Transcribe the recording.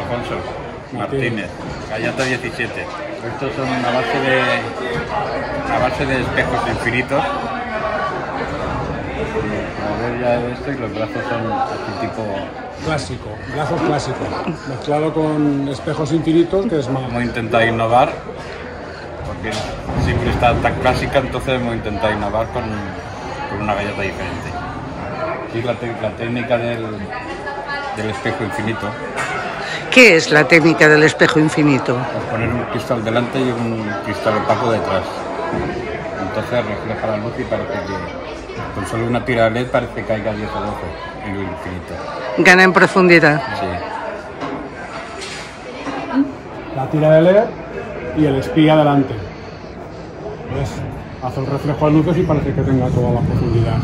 Alfonso Martínez, Gallata 17. Estos son a base de a base de espejos infinitos. Como ver ya esto y los brazos son así tipo Clásico, brazos clásicos, mezclado con espejos infinitos, que es más... hemos intentado innovar porque siempre está tan clásica, entonces hemos intentado innovar con, con una galleta diferente. Y la, la técnica del, del espejo infinito, ¿Qué es la técnica del espejo infinito? pues poner un cristal delante y un cristal opaco detrás. Entonces refleja la luz y parece que con solo una tira de LED parece que haya 10 o 12 en lo infinito. Gana en profundidad. Sí. La tira de LED y el espía delante. ¿Ves? Hace el reflejo de luces y parece que tenga toda la profundidad.